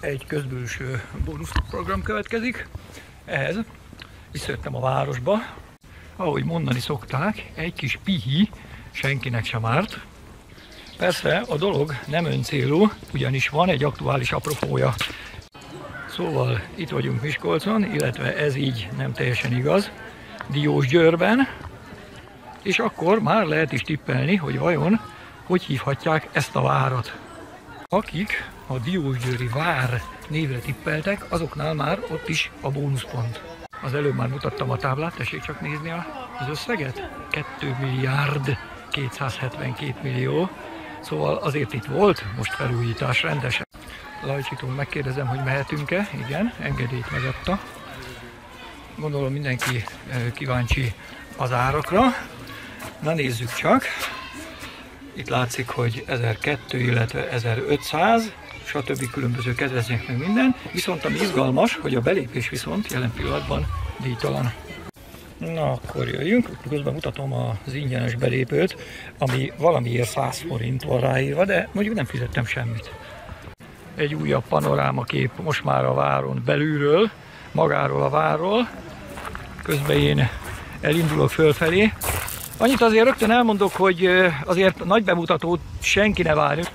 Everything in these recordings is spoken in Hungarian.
egy közbülső bónuszprogram következik. Ehhez visszajöttem a városba, ahogy mondani szokták, egy kis pihi senkinek sem árt. Persze a dolog nem öncélú, ugyanis van egy aktuális apropója. Szóval itt vagyunk Miskolcon, illetve ez így nem teljesen igaz, Diós Győrben, és akkor már lehet is tippelni, hogy vajon hogy hívhatják ezt a várat. Akik a Diósgyőri vár névre tippeltek, azoknál már ott is a bónuszpont. Az előbb már mutattam a táblát, tessék csak nézni az összeget. 2 milliárd 272 millió, szóval azért itt volt most felújítás rendesen. Lajcsitól megkérdezem, hogy mehetünk-e. Igen, engedélyt megadta. Gondolom mindenki eh, kíváncsi az árakra. Na nézzük csak. Itt látszik, hogy 1002, illetve 1500, stb. különböző kedvezmények meg minden. Viszont ami izgalmas, hogy a belépés viszont jelen pillanatban díjtalan. Na, akkor jöjjünk. Közben mutatom az ingyenes belépőt, ami valamiért 100 forint van ráírva, de mondjuk nem fizettem semmit. Egy újabb panorámakép most már a váron belülről, magáról a várról. Közben én elindulok fölfelé. Annyit azért rögtön elmondok, hogy azért nagy bemutatót senki ne várjuk.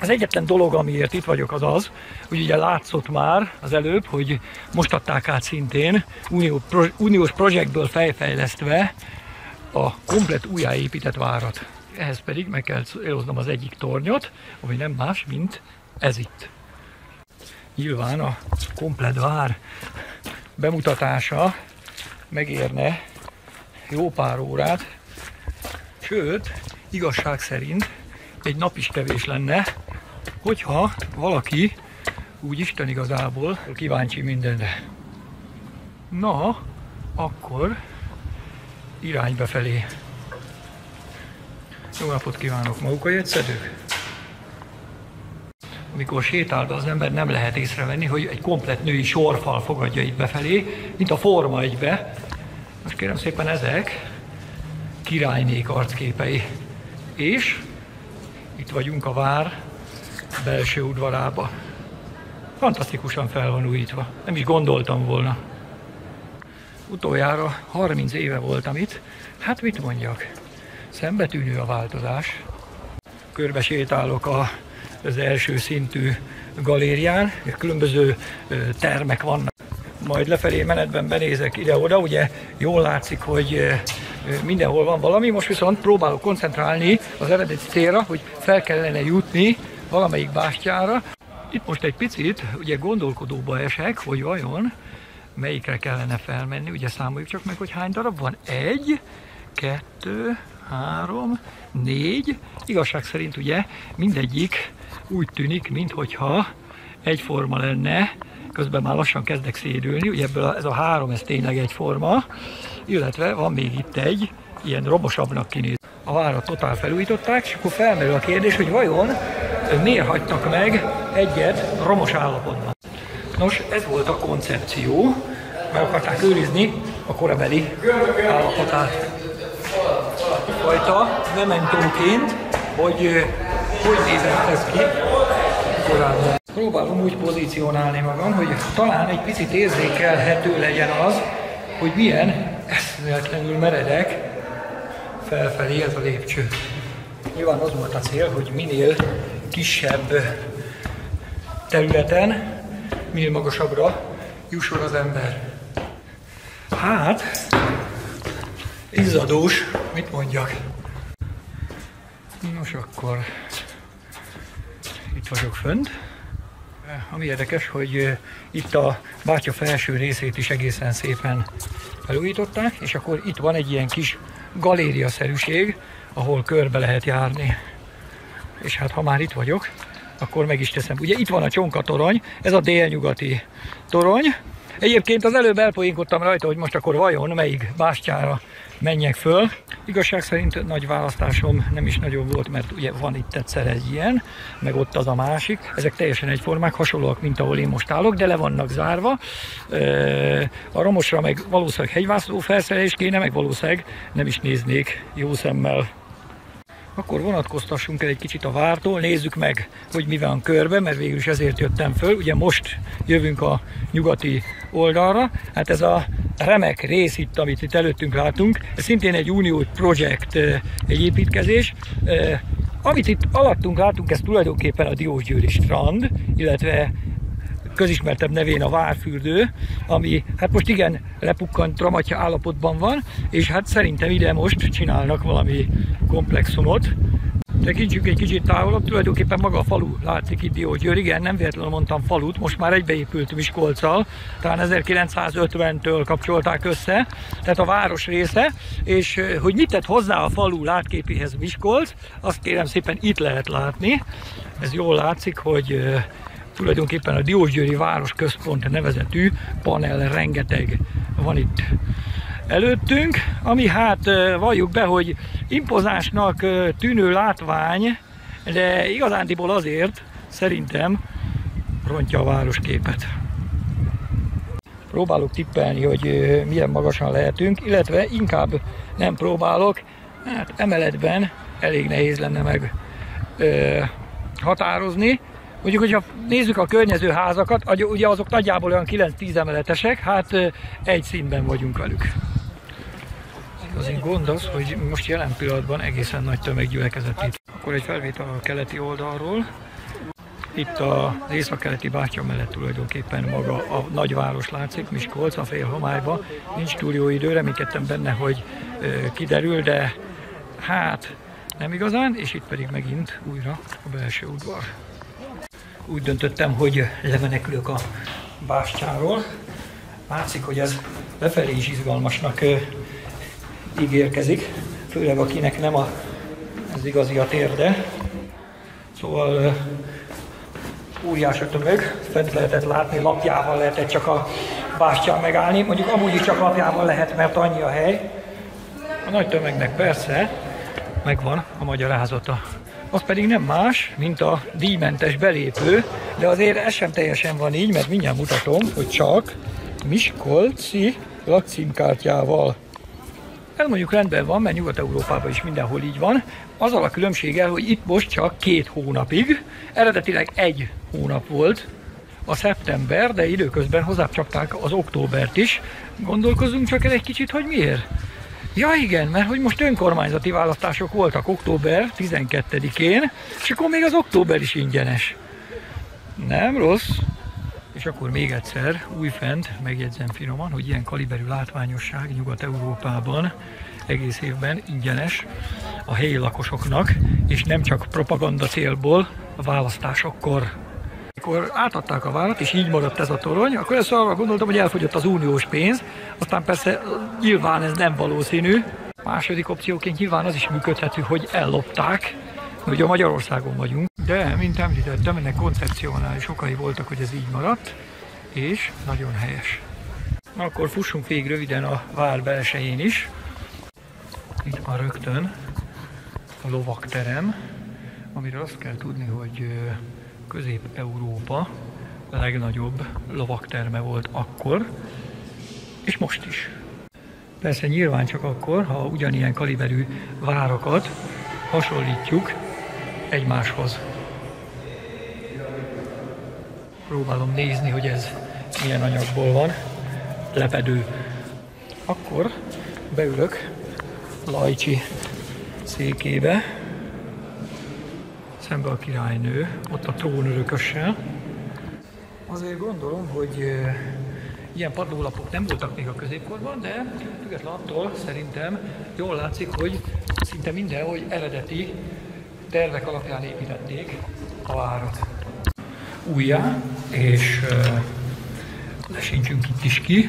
Az egyetlen dolog, amiért itt vagyok, az az, hogy ugye látszott már az előbb, hogy most adták át szintén unió, pro, uniós projektből fejfejlesztve a komplet újjáépített várat. Ehhez pedig meg kell céloznom az egyik tornyot, ami nem más, mint ez itt. Nyilván a komplet vár bemutatása megérne jó pár órát, sőt, igazság szerint egy nap is kevés lenne, hogyha valaki úgy Isten igazából kíváncsi mindenre. Na, akkor irány befelé. Jó napot kívánok, maguk a jegyszedők? Amikor sétál be az ember, nem lehet észrevenni, hogy egy komplet női sorfal fogadja itt befelé, mint a forma egybe. Most kérem szépen ezek királynék arcképei. És itt vagyunk a vár belső udvarába. Fantasztikusan fel van újítva. Nem is gondoltam volna. Utoljára 30 éve voltam itt. Hát mit mondjak? Szembetűnő a változás. Körbe sétálok a, az első szintű galérián. Különböző termek vannak. Majd lefelé menetben benézek ide-oda. Ugye jól látszik, hogy mindenhol van valami, most viszont próbálok koncentrálni az eredeti célra, hogy fel kellene jutni valamelyik bástyára. Itt most egy picit ugye gondolkodóba esek, hogy vajon melyikre kellene felmenni, ugye számoljuk csak meg, hogy hány darab van. Egy, kettő, három, négy. Igazság szerint ugye mindegyik úgy tűnik, minthogyha egyforma lenne, közben már lassan kezdek szédülni, ugye ebből a, ez a három, ez tényleg egyforma, illetve van még itt egy, ilyen romosabbnak kinéz. A várat totál felújították, és akkor felmerül a kérdés, hogy vajon miért hagytak meg egyet romos állapotban. Nos, ez volt a koncepció, meg akarták őrizni a korabeli állapotát. Fajta mementóként, hogy hogy nézett ez ki korábban. Próbálom úgy pozícionálni magam, hogy talán egy picit érzékelhető legyen az, hogy milyen eszméletlenül meredek felfelé ez a lépcső. Nyilván az volt a cél, hogy minél kisebb területen, minél magasabbra jusson az ember. Hát, izzadós, mit mondjak? Nos akkor, itt vagyok fönt. Ami érdekes, hogy itt a bátya felső részét is egészen szépen felújították, és akkor itt van egy ilyen kis galériaszerűség, ahol körbe lehet járni. És hát ha már itt vagyok, akkor meg is teszem. Ugye itt van a Csonka torony, ez a délnyugati torony. Egyébként az előbb elpoinkodtam rajta, hogy most akkor vajon melyik bástyára menjek föl. Igazság szerint nagy választásom nem is nagyon volt, mert ugye van itt egyszer egy ilyen, meg ott az a másik. Ezek teljesen egyformák, hasonlóak, mint ahol én most állok, de le vannak zárva. A romosra meg valószínűleg hegyvászló felszerelés kéne, meg valószínűleg nem is néznék jó szemmel. Akkor vonatkoztassunk el egy kicsit a vártól, nézzük meg, hogy mi van körbe, mert végül is ezért jöttem föl. Ugye most jövünk a nyugati oldalra. Hát ez a remek rész itt, amit itt előttünk látunk, ez szintén egy unió projekt, egy építkezés. Amit itt alattunk látunk, ez tulajdonképpen a Diósgyőri strand, illetve közismertebb nevén a Várfürdő, ami hát most igen lepukkant tramatja állapotban van, és hát szerintem ide most csinálnak valami komplexumot. Tekintsük egy kicsit távolabb, tulajdonképpen maga a falu látszik itt Diógyőr, igen, nem véletlenül mondtam falut, most már egybeépült Miskolccal, talán 1950-től kapcsolták össze, tehát a város része, és hogy mit tett hozzá a falu látképéhez Miskolc, azt kérem szépen itt lehet látni. Ez jól látszik, hogy tulajdonképpen a Diósgyőri Városközpont nevezetű panel rengeteg van itt előttünk, ami hát valljuk be, hogy impozásnak tűnő látvány, de igazándiból azért szerintem rontja a városképet. Próbálok tippelni, hogy milyen magasan lehetünk, illetve inkább nem próbálok, hát emeletben elég nehéz lenne meg ö, határozni, Mondjuk, hogyha nézzük a környező házakat, ugye azok nagyjából olyan 9-10 emeletesek, hát egy színben vagyunk velük. Az én gond az, hogy most jelen pillanatban egészen nagy tömeg gyülekezett itt. Akkor egy felvétel a keleti oldalról. Itt az észak-keleti bátya mellett tulajdonképpen maga a nagyváros látszik, Miskolc a fél homályba. Nincs túl jó idő, reménykedtem benne, hogy kiderül, de hát nem igazán, és itt pedig megint újra a belső udvar úgy döntöttem, hogy lemenekülök a bástyáról. Látszik, hogy ez befelé is izgalmasnak ígérkezik, főleg akinek nem a, ez igazi a térde. Szóval óriás a tömeg, fent lehetett látni, lapjával lehetett csak a bástyán megállni. Mondjuk amúgy is csak lapjával lehet, mert annyi a hely. A nagy tömegnek persze megvan a magyarázata az pedig nem más, mint a díjmentes belépő, de azért ez sem teljesen van így, mert mindjárt mutatom, hogy csak Miskolci lakcímkártyával. Ez mondjuk rendben van, mert Nyugat-Európában is mindenhol így van. Azzal a különbséggel, hogy itt most csak két hónapig, eredetileg egy hónap volt, a szeptember, de időközben hozzácsapták az októbert is. Gondolkozunk csak el egy kicsit, hogy miért? Ja igen, mert hogy most önkormányzati választások voltak október 12-én, és akkor még az október is ingyenes. Nem rossz. És akkor még egyszer, újfent megjegyzem finoman, hogy ilyen kaliberű látványosság Nyugat-Európában egész évben ingyenes a helyi lakosoknak, és nem csak propaganda célból a választásokkor amikor átadták a várat, és így maradt ez a torony, akkor ezt arra gondoltam, hogy elfogyott az uniós pénz, aztán persze nyilván ez nem valószínű. Második opcióként nyilván az is működhető, hogy ellopták, a Magyarországon vagyunk, de, mint említettem, ennek koncepcionális okai voltak, hogy ez így maradt, és nagyon helyes. Akkor fussunk végig röviden a vár belsején is. Itt van rögtön a lovakterem, amiről azt kell tudni, hogy Közép-Európa legnagyobb lovakterme volt akkor, és most is. Persze nyilván csak akkor, ha ugyanilyen kaliberű várakat hasonlítjuk egymáshoz. Próbálom nézni, hogy ez milyen anyagból van. Lepedő. Akkor beülök Lajcsi székébe, szembe a királynő, ott a trónörökössel. Azért gondolom, hogy ilyen padlólapok nem voltak még a középkorban, de független attól szerintem jól látszik, hogy szinte minden, hogy eredeti tervek alapján építették a várat. Újjá, és uh, lesincsünk itt is ki.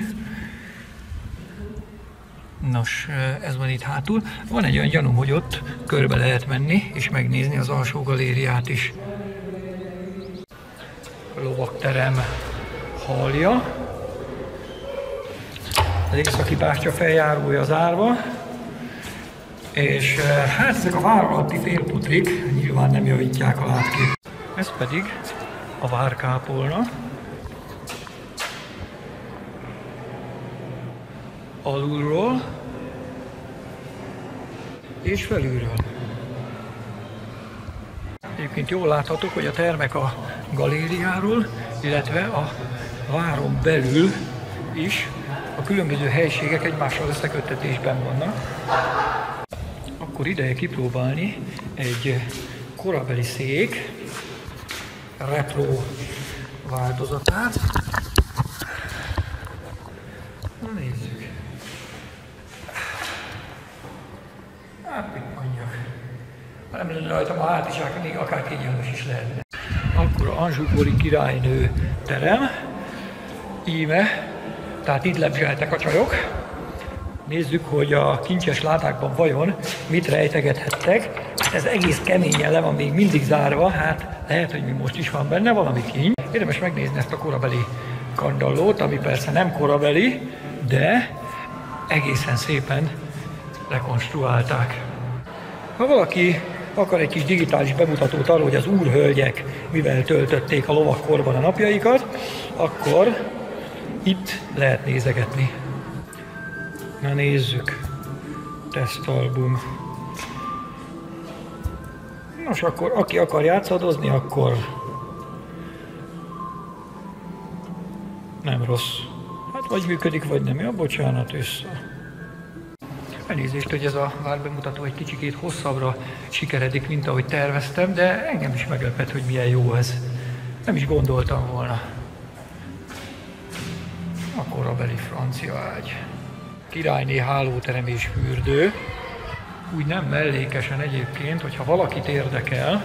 Nos, ez van itt hátul. Van egy olyan gyanúm, hogy ott körbe lehet menni, és megnézni az alsó galériát is. A lovakterem halja. Az északi bástya feljárója zárva. És hát ezek a vár alatti félputrik nyilván nem javítják a látkép. Ez pedig a várkápolna. Alulról és felülről. Egyébként jól láthatók, hogy a termek a galériáról, illetve a váron belül is a különböző helységek egymással összeköttetésben vannak. Akkor ideje kipróbálni egy korabeli szék retro változatát. Na nézzük. Hát mit mondjak. Ha nem lenne rajtam a hátizsák, még akár kényelmes is lehetne. Akkor a Anzsukori királynő terem. Íme, tehát itt lebzseltek a csajok. Nézzük, hogy a kincses ládákban vajon mit rejtegethettek. Ez egész keményen le van még mindig zárva, hát lehet, hogy mi most is van benne valami kincs. Érdemes megnézni ezt a korabeli kandallót, ami persze nem korabeli, de egészen szépen rekonstruálták. Ha valaki akar egy kis digitális bemutatót arról, hogy az úrhölgyek mivel töltötték a lovakkorban a napjaikat, akkor itt lehet nézegetni. Na nézzük. Tesztalbum. Nos, akkor aki akar játszadozni, akkor nem rossz. Hát vagy működik, vagy nem. Ja, bocsánat, össze. Elnézést, hogy ez a várbemutató egy kicsikét hosszabbra sikeredik, mint ahogy terveztem, de engem is meglepett, hogy milyen jó ez. Nem is gondoltam volna. A korabeli francia ágy. Királyné hálóterem és fürdő. Úgy nem mellékesen egyébként, hogyha valakit érdekel,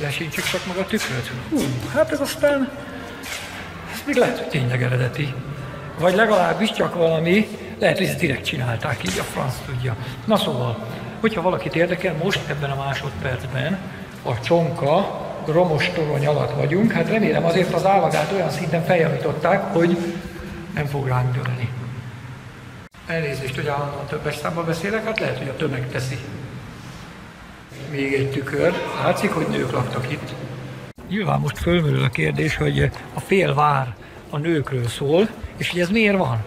lesíntsük csak maga a tükröt. Hú, hát ez aztán, ez még lehet, hogy tényleg eredeti. Vagy legalábbis csak valami lehet, hogy ezt direkt csinálták, így a franc tudja. Na szóval, hogyha valakit érdekel, most ebben a másodpercben a csonka romos torony alatt vagyunk, hát remélem azért az állagát olyan szinten feljavították, hogy nem fog ránk dőlni. Elnézést, hogy állandóan többes számban beszélek, hát lehet, hogy a tömeg teszi. Még egy tükör. Látszik, hogy nők laktak itt. Nyilván most fölmerül a kérdés, hogy a félvár a nőkről szól, és hogy ez miért van?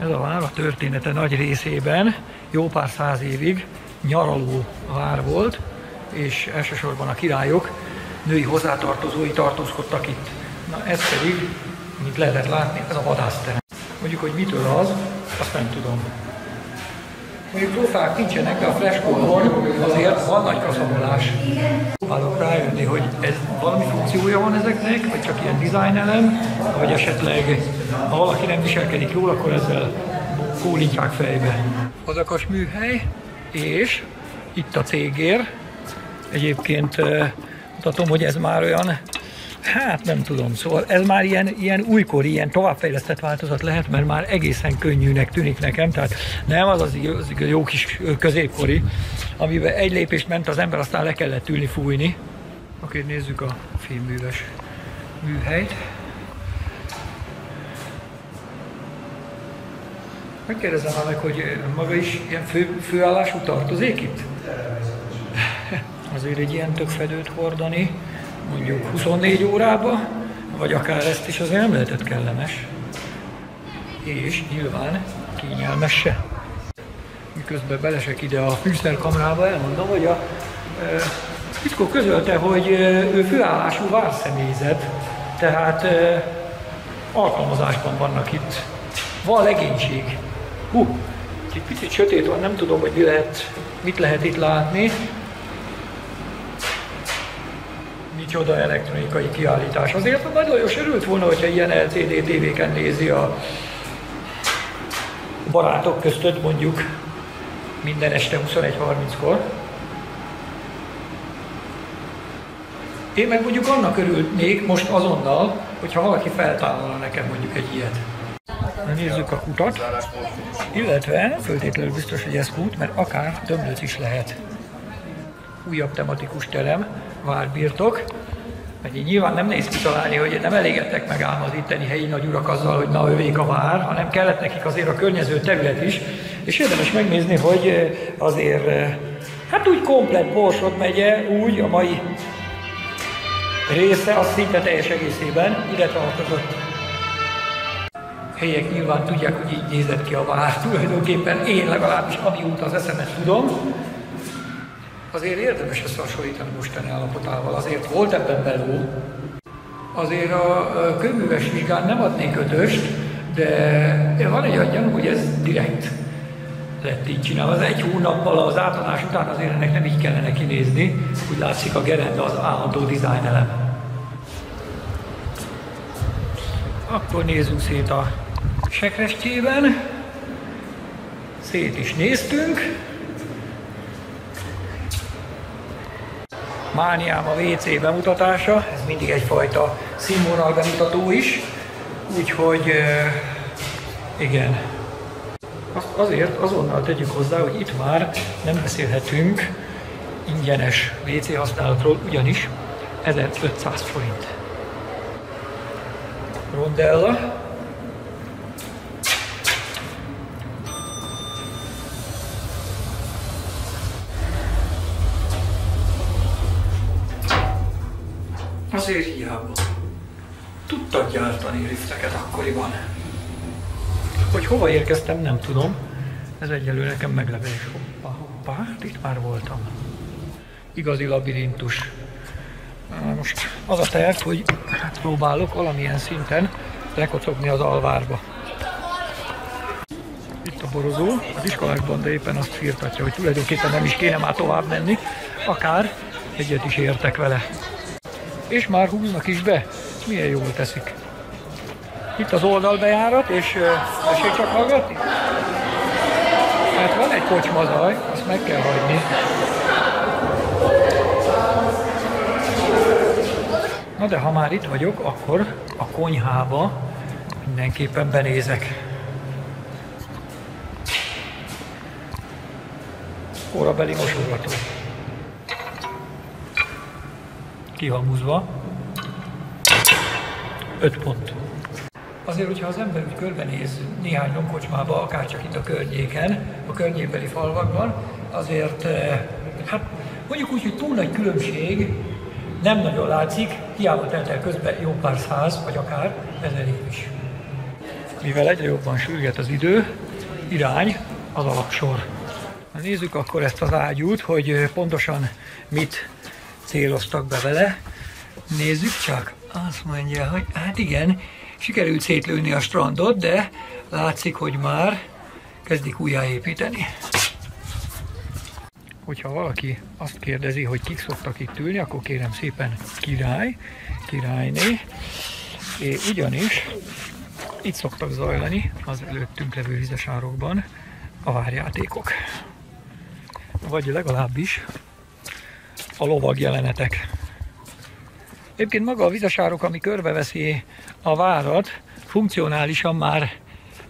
Ez a vár a története nagy részében jó pár száz évig nyaraló vár volt, és elsősorban a királyok női hozzátartozói tartózkodtak itt. Na ez pedig, mint lehetett látni, ez a vadászterem. Mondjuk, hogy mitől az, azt nem tudom. Mondjuk trófák nincsenek, a freskókon azért van nagy kaszamolás. Próbálok rájönni, hogy ez valami funkciója van ezeknek, vagy csak ilyen design elem, vagy esetleg ha valaki nem viselkedik jól, akkor ezzel kólintják fejbe. Odakas műhely, és itt a cégér. Egyébként mutatom, hogy ez már olyan Hát nem tudom, szóval ez már ilyen, ilyen újkori, ilyen továbbfejlesztett változat lehet, mert már egészen könnyűnek tűnik nekem, tehát nem az az, az jó kis középkori, amiben egy lépést ment az ember, aztán le kellett ülni, fújni. Oké, nézzük a fémműves műhelyt. Megkérdezem már meg, hogy maga is ilyen fő, főállású tartozik itt? Azért egy ilyen tökfedőt hordani mondjuk 24 órába, vagy akár ezt is azért nem lehetett kellemes. És nyilván kényelmes se. Miközben belesek ide a fűszerkamrába, elmondom, hogy a e, Fickó közölte, hogy ő főállású várszemélyzet, tehát e, alkalmazásban vannak itt. Van legénység. Hú, egy picit sötét van, nem tudom, hogy mi lehet, mit lehet itt látni. Micsoda elektronikai kiállítás. Azért a Nagy Lajos örült volna, hogyha ilyen LCD tévéken nézi a barátok között mondjuk minden este 21.30-kor. Én meg mondjuk annak örülnék most azonnal, hogyha valaki feltállalna nekem mondjuk egy ilyet. Na nézzük a kutat, illetve föltétlenül biztos, hogy ez kút, mert akár tömlőt is lehet. Újabb tematikus terem, várbirtok, meg így nyilván nem néz kitalálni, hogy nem elégedtek meg ám az itteni helyi nagyurak azzal, hogy na övék a vár, hanem kellett nekik azért a környező terület is, és érdemes megnézni, hogy azért hát úgy komplet Borsod megye, úgy a mai része, az szinte teljes egészében ide tartozott. Helyek nyilván tudják, hogy így nézett ki a vár. Tulajdonképpen én legalábbis amióta az eszemet tudom, azért érdemes összehasonlítani mostani állapotával. Azért volt ebben beló, azért a kőműves vizsgán nem adnék ötöst, de van egy olyan hogy ez direkt lett így csinálva. Az egy hónappal az átadás után azért ennek nem így kellene kinézni. Úgy látszik a gerenda az állandó design elem. Akkor nézzük szét a sekrestjében. Szét is néztünk. Mániám a WC bemutatása, ez mindig egyfajta színvonal bemutató is, úgyhogy igen, azért azonnal tegyük hozzá, hogy itt már nem beszélhetünk ingyenes WC használatról, ugyanis 1500 forint. Rondella. Azért hiába. Tudtak gyártani lifteket akkoriban. Hogy hova érkeztem, nem tudom. Ez egyelőre nekem meglevelés. Hoppá, hoppá, hát itt már voltam. Igazi labirintus. Most az a terv, hogy hát próbálok valamilyen szinten lekocogni az alvárba. Itt a borozó, az iskolásban, de éppen azt firtatja, hogy tulajdonképpen nem is kéne már tovább menni, akár egyet is értek vele. És már húznak is be, milyen jól teszik. Itt az oldalbejárat, és tessék csak hallgatni. Hát van egy kocsmazaj, azt meg kell hagyni. Na de ha már itt vagyok, akkor a konyhába mindenképpen benézek. Korabeli mosogató. Kihamuzva. 5 pont. Azért, hogyha az ember úgy körbenéz néhány romkocsmába, akár csak itt a környéken, a környékbeli falvakban, azért, eh, hát mondjuk úgy, hogy túl nagy különbség nem nagyon látszik, hiába telt el közben jó pár száz, vagy akár ezer év is. Mivel egyre jobban sürget az idő, irány az alapsor. Nézzük akkor ezt az ágyút, hogy eh, pontosan mit céloztak be vele. Nézzük csak, azt mondja, hogy hát igen, Sikerült szétlőni a strandot, de látszik, hogy már kezdik újjáépíteni. Hogyha valaki azt kérdezi, hogy kik szoktak itt ülni, akkor kérem szépen király, királyné, és ugyanis itt szoktak zajlani az előttünk levő vizesárokban a várjátékok. Vagy legalábbis a lovag jelenetek. Egyébként maga a vizesárok, ami körbeveszi a várat, funkcionálisan már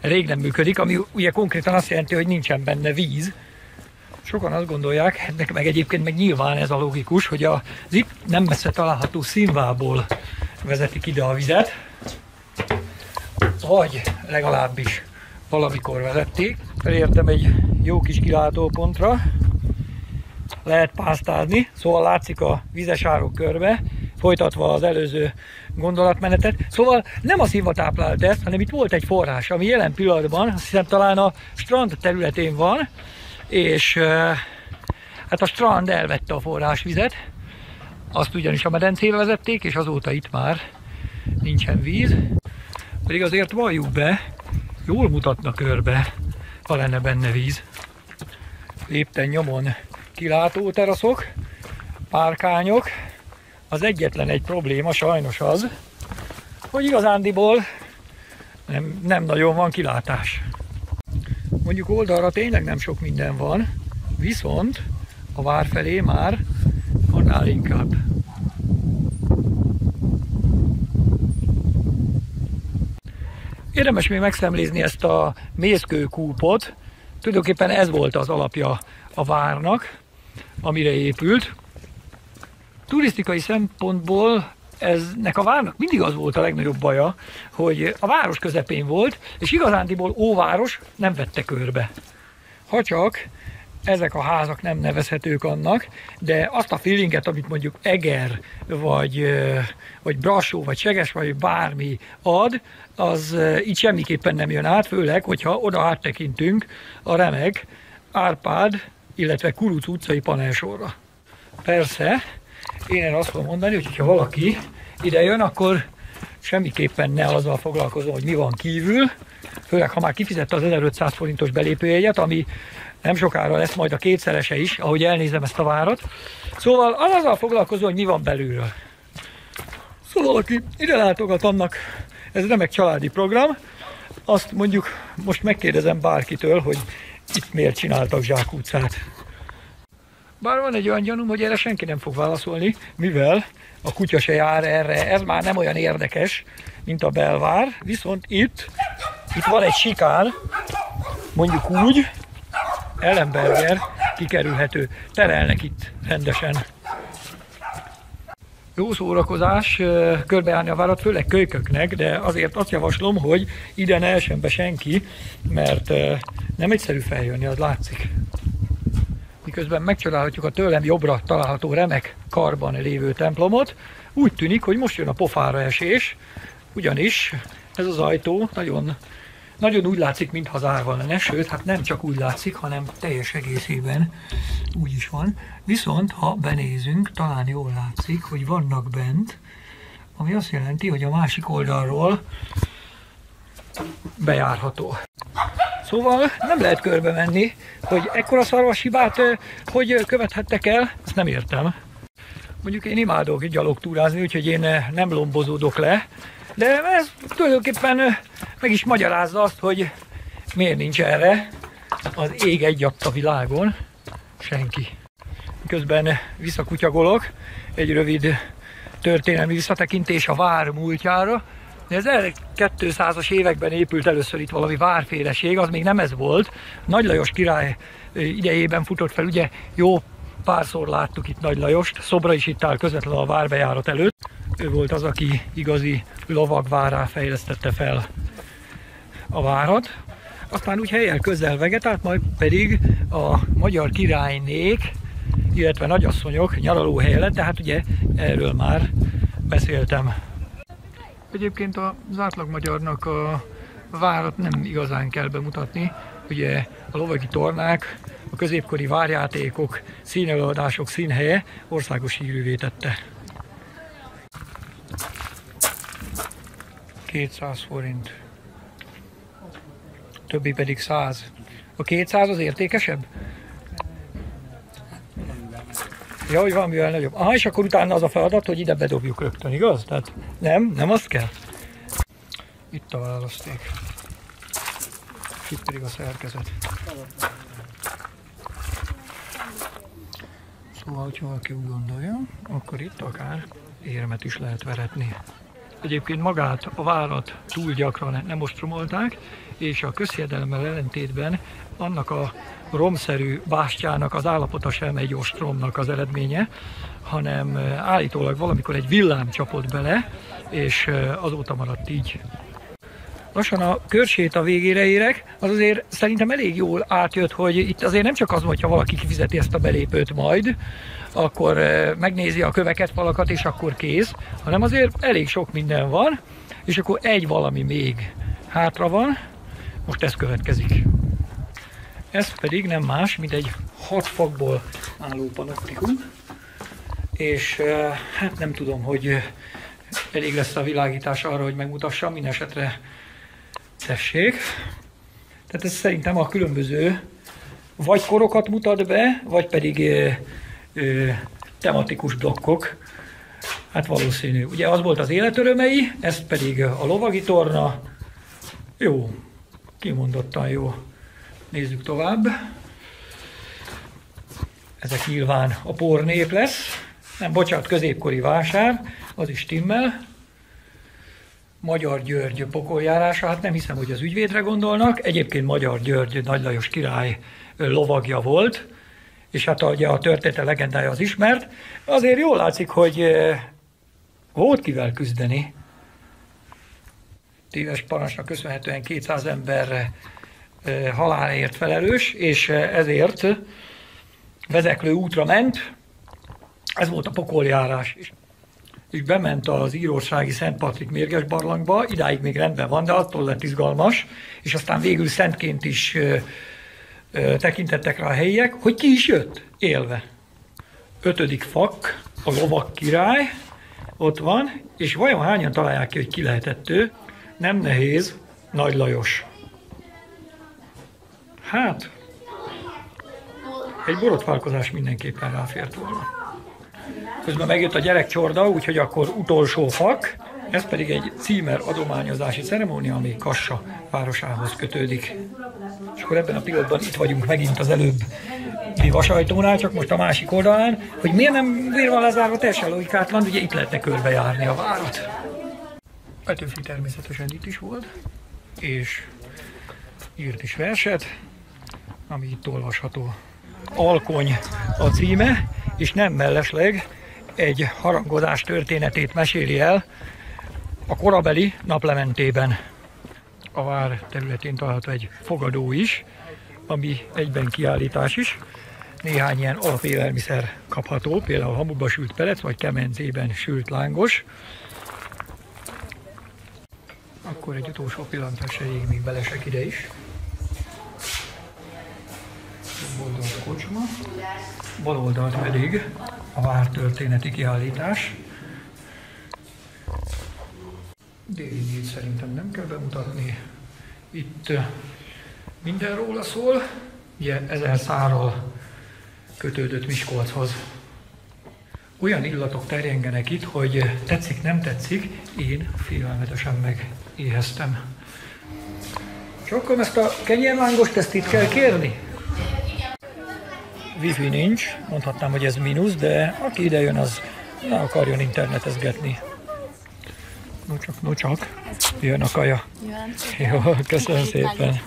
rég nem működik, ami ugye konkrétan azt jelenti, hogy nincsen benne víz. Sokan azt gondolják, ennek meg egyébként meg nyilván ez a logikus, hogy az itt nem messze található színvából vezetik ide a vizet, vagy legalábbis valamikor vezették. Elértem egy jó kis kilátópontra, lehet pásztázni, szóval látszik a vizesárok körbe, folytatva az előző gondolatmenetet. Szóval nem a szíva táplált ezt, hanem itt volt egy forrás, ami jelen pillanatban, azt hiszem talán a strand területén van, és hát a strand elvette a forrásvizet, azt ugyanis a medencébe vezették, és azóta itt már nincsen víz. Pedig azért valljuk be, jól mutatna körbe, ha lenne benne víz. Lépten nyomon kilátó teraszok, párkányok, az egyetlen egy probléma sajnos az, hogy igazándiból nem, nem nagyon van kilátás. Mondjuk oldalra tényleg nem sok minden van, viszont a vár felé már annál inkább. Érdemes még megszemlézni ezt a mészkőkúpot. Tulajdonképpen ez volt az alapja a várnak, amire épült turisztikai szempontból eznek a várnak mindig az volt a legnagyobb baja, hogy a város közepén volt, és igazándiból óváros nem vette körbe. Ha csak ezek a házak nem nevezhetők annak, de azt a feelinget, amit mondjuk Eger, vagy, vagy Brassó, vagy Seges, vagy bármi ad, az így semmiképpen nem jön át, főleg, hogyha oda áttekintünk a remek Árpád, illetve Kuruc utcai panelsorra. Persze, én erre azt fogom mondani, hogy ha valaki ide jön, akkor semmiképpen ne azzal foglalkozom, hogy mi van kívül, főleg ha már kifizette az 1500 forintos belépőjegyet, ami nem sokára lesz majd a kétszerese is, ahogy elnézem ezt a várat. Szóval azzal foglalkozom, hogy mi van belülről. Szóval aki ide látogat annak, ez nem egy családi program, azt mondjuk most megkérdezem bárkitől, hogy miért csináltak zsákutcát. Bár van egy olyan gyanúm, hogy erre senki nem fog válaszolni, mivel a kutya se jár erre, ez már nem olyan érdekes, mint a belvár, viszont itt, itt van egy sikán, mondjuk úgy, Ellenberger kikerülhető, terelnek itt rendesen. Jó szórakozás körbeállni a várat, főleg kölyköknek, de azért azt javaslom, hogy ide ne essen be senki, mert nem egyszerű feljönni, az látszik. Miközben megcsodálhatjuk a tőlem jobbra található remek karban lévő templomot, úgy tűnik, hogy most jön a pofára esés, ugyanis ez az ajtó nagyon, nagyon úgy látszik, mintha zárva lenne, sőt, hát nem csak úgy látszik, hanem teljes egészében úgy is van. Viszont, ha benézünk, talán jól látszik, hogy vannak bent, ami azt jelenti, hogy a másik oldalról bejárható. Szóval nem lehet körbe menni, hogy ekkora szarvashibát hogy követhettek el, ezt nem értem. Mondjuk én imádok gyalogtúrázni, úgyhogy én nem lombozódok le, de ez tulajdonképpen meg is magyarázza azt, hogy miért nincs erre az ég egy a világon senki. Közben visszakutyagolok, egy rövid történelmi visszatekintés a vár múltjára, ez 1200-as években épült először itt valami várféleség, az még nem ez volt. Nagy Lajos király idejében futott fel, ugye jó párszor láttuk itt Nagy Lajost, Szobra is itt áll közvetlenül a várbejárat előtt. Ő volt az, aki igazi lovagvárá fejlesztette fel a várat. Aztán úgy helyel közel vegetált, majd pedig a magyar királynék, illetve nagyasszonyok nyaralóhelye lett, tehát ugye erről már beszéltem Egyébként az átlag magyarnak a várat nem igazán kell bemutatni. Ugye a lovagi tornák, a középkori várjátékok, színelőadások színhelye országos hírűvé tette. 200 forint. Többi pedig 100. A 200 az értékesebb? Ja, hogy valamivel nagyobb. Aha, és akkor utána az a feladat, hogy ide bedobjuk rögtön, igaz? Tehát nem, nem azt kell. Itt a választék. Itt pedig a szerkezet. Szóval, hogyha valaki úgy gondolja, akkor itt akár érmet is lehet veretni. Egyébként magát a várat túl gyakran nem ostromolták, és a közhiedelemmel ellentétben annak a romszerű bástyának az állapota sem egy ostromnak az eredménye, hanem állítólag valamikor egy villám csapott bele, és azóta maradt így. Lassan a körsét a végére érek, az azért szerintem elég jól átjött, hogy itt azért nem csak az, hogyha valaki kifizeti ezt a belépőt majd, akkor megnézi a köveket, falakat, és akkor kész, hanem azért elég sok minden van, és akkor egy valami még hátra van, most ez következik. Ez pedig nem más, mint egy hat fakból álló panoptikum, és hát nem tudom, hogy elég lesz a világítás arra, hogy megmutassam, minden esetre tessék. Tehát ez szerintem a különböző vagy korokat mutat be, vagy pedig ö, ö, tematikus blokkok. Hát valószínű. Ugye az volt az életörömei, ez pedig a lovagi torna. Jó, kimondottan jó. Nézzük tovább. Ezek nyilván a pornép lesz. Nem, bocsánat, középkori vásár, az is timmel. Magyar György pokoljárása, hát nem hiszem, hogy az ügyvédre gondolnak. Egyébként Magyar György Nagy Lajos király lovagja volt, és hát ugye a története legendája az ismert. Azért jól látszik, hogy volt kivel küzdeni. Téves parancsnak köszönhetően 200 ember halálért felelős, és ezért vezeklő útra ment, ez volt a pokoljárás. És bement az írországi Szent Patrik mérges barlangba, idáig még rendben van, de attól lett izgalmas, és aztán végül szentként is ö, ö, tekintettek rá a helyiek, hogy ki is jött élve. ötödik fak, a lovak király, ott van, és vajon hányan találják ki, hogy ki lehetett ő? Nem nehéz, Nagy Lajos. Hát, egy borotválkozás mindenképpen ráfért volna. Közben megjött a gyerekcsorda, úgyhogy akkor utolsó fak, ez pedig egy címer adományozási ceremónia, ami Kassa városához kötődik. És akkor ebben a pillanatban itt vagyunk megint az előbb vasajtónál, csak most a másik oldalán, hogy miért nem van lezárva teljesen logikátlan, ugye itt lehetne körbejárni a várat. Petőfi természetesen itt is volt, és írt is verset, ami itt olvasható. Alkony a címe, és nem mellesleg egy harangozás történetét meséli el a korabeli naplementében. A vár területén található egy fogadó is, ami egyben kiállítás is. Néhány ilyen alapélelmiszer kapható, például hamuba sült pelec, vagy kemencében sült lángos. Akkor egy utolsó pillantás elég, még belesek ide is. Boldog kocsma. Bal oldalt pedig a vár történeti kiállítás. Déli négy szerintem nem kell bemutatni. Itt minden róla szól. Ugye ezer szárral kötődött Miskolchoz. Olyan illatok terjengenek itt, hogy tetszik, nem tetszik, én félelmetesen megéheztem. És akkor ezt a kenyérlángost, ezt itt kell kérni? Wifi nincs, mondhatnám, hogy ez mínusz, de aki ide jön, az ne akarjon internetezgetni. No csak, no csak. Jön a kaja. Jön. Jó, köszönöm szépen.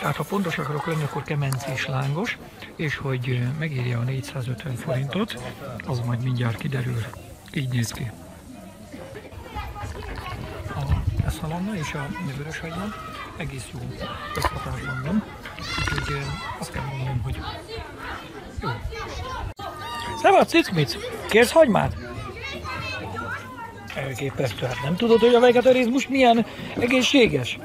Tehát ha pontos akarok lenni, akkor kemenci és lángos, és hogy megírja a 450 forintot, az majd mindjárt kiderül. Így néz ki. A eszalonna és a vöröshagyma egész jó összhatásban van, úgyhogy azt kell mondanom, hogy jó. Szevasz, Cicmic! Kérsz hagymát? Elképesztő, hát nem tudod, hogy a vegetarizmus milyen egészséges?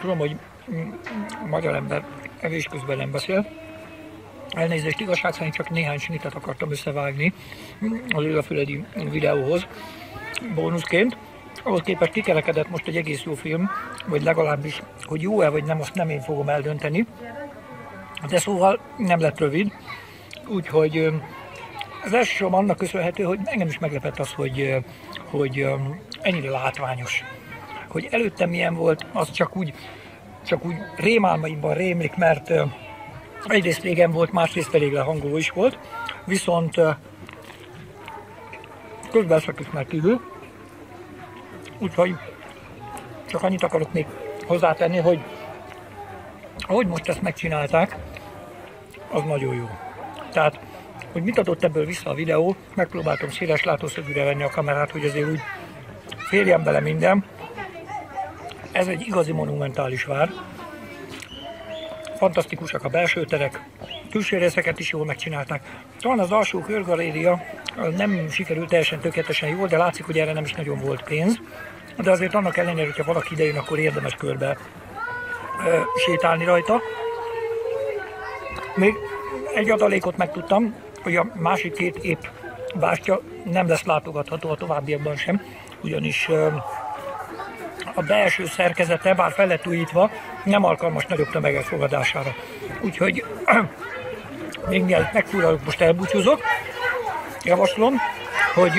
Tudom, hogy magyar ember evés közben nem beszél. Elnézést, igazság szerint csak néhány snitet akartam összevágni az Ülafüledi videóhoz bónuszként. Ahhoz képest kikerekedett most egy egész jó film, vagy legalábbis, hogy jó-e vagy nem, azt nem én fogom eldönteni. De szóval nem lett rövid, úgyhogy az elsősorban annak köszönhető, hogy engem is meglepett az, hogy, hogy ennyire látványos. Hogy előtte milyen volt, az csak úgy, csak úgy rémálmaimban rémlik, mert egyrészt régen volt, másrészt elég lehangoló is volt, viszont közben is már kívül. Úgyhogy csak annyit akarok még hozzátenni, hogy ahogy most ezt megcsinálták, az nagyon jó. Tehát hogy mit adott ebből vissza a videó, megpróbáltam széles látószögűre venni a kamerát, hogy azért úgy férjen bele minden. Ez egy igazi monumentális vár. Fantasztikusak a belső terek, külső részeket is jól megcsinálták. Talán az alsó körgaléria nem sikerült teljesen tökéletesen jól, de látszik, hogy erre nem is nagyon volt pénz. De azért annak ellenére, hogyha valaki idejön, akkor érdemes körbe ö, sétálni rajta. Még egy adalékot megtudtam, hogy a másik két épp bástya nem lesz látogatható a továbbiakban sem, ugyanis a belső szerkezete, bár fel lett újítva, nem alkalmas nagyobb tömegek fogadására. Úgyhogy még mielőtt megfúralok, most elbúcsúzok. Javaslom, hogy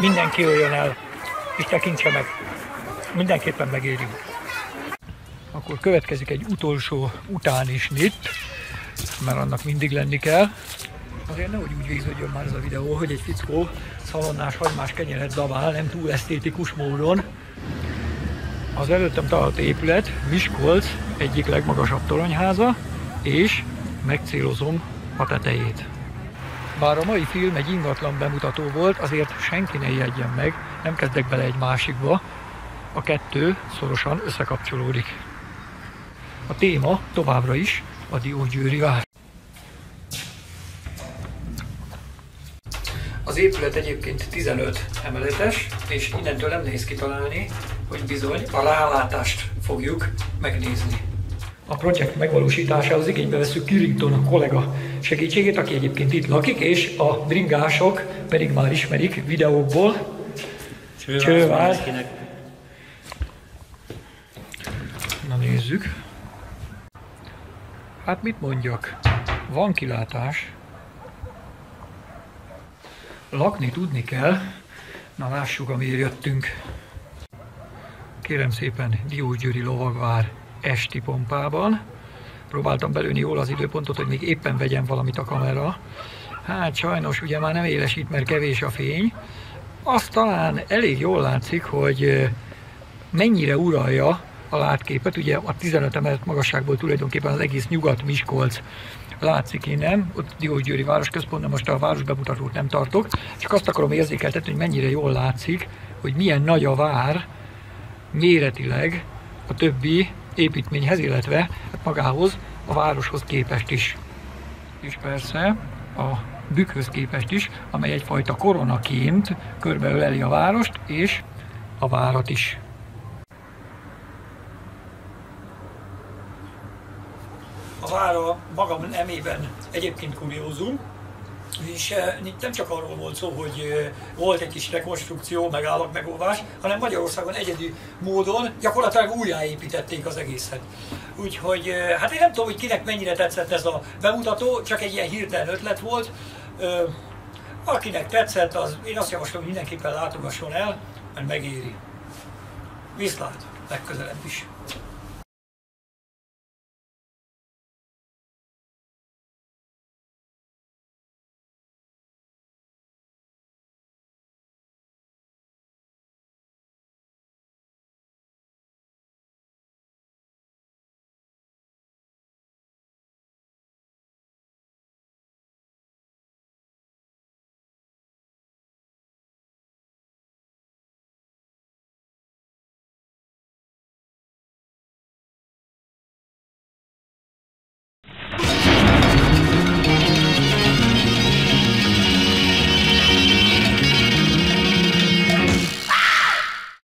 mindenki jöjjön el, és tekintse meg. Mindenképpen megéri. Akkor következik egy utolsó utáni snit, mert annak mindig lenni kell. Azért nehogy úgy végződjön már ez a videó, hogy egy fickó szalonnás hagymás kenyeret dabál, nem túl esztétikus módon. Az előttem talált épület Miskolc egyik legmagasabb toronyháza, és megcélozom a tetejét. Bár a mai film egy ingatlan bemutató volt, azért senki ne ijedjen meg, nem kezdek bele egy másikba, a kettő szorosan összekapcsolódik. A téma továbbra is a Diógyőri vár. Az épület egyébként 15 emeletes, és innentől nem nehéz kitalálni, hogy bizony a rálátást fogjuk megnézni. a projekt megvalósításához igénybe veszük Kirington kollega segítségét, aki egyébként itt lakik, és a bringások pedig már ismerik videókból. Csővár. Na nézzük. Hát mit mondjak? Van kilátás. Lakni tudni kell. Na lássuk, amiért jöttünk. Kérem szépen, Diósgyőri lovagvár esti pompában. Próbáltam belőni jól az időpontot, hogy még éppen vegyen valamit a kamera. Hát sajnos ugye már nem élesít, mert kevés a fény. Azt talán elég jól látszik, hogy mennyire uralja a látképet. Ugye a 15 emelet magasságból tulajdonképpen az egész nyugat-Miskolc látszik innen, ott Diósgyőri városközpont, de most a városbemutatót nem tartok, csak azt akarom érzékeltetni, hogy mennyire jól látszik, hogy milyen nagy a vár méretileg a többi építményhez, illetve magához, a városhoz képest is. És persze a bükkhöz képest is, amely egyfajta koronaként körbeöleli a várost és a várat is. A vára magam nemében egyébként kuriózum, és nem csak arról volt szó, hogy volt egy kis rekonstrukció, meg megóvás, hanem Magyarországon egyedi módon gyakorlatilag újjáépítették az egészet. Úgyhogy hát én nem tudom, hogy kinek mennyire tetszett ez a bemutató, csak egy ilyen hirtelen ötlet volt. Akinek tetszett, az én azt javaslom, hogy mindenképpen látogasson el, mert megéri. Viszlát, legközelebb is.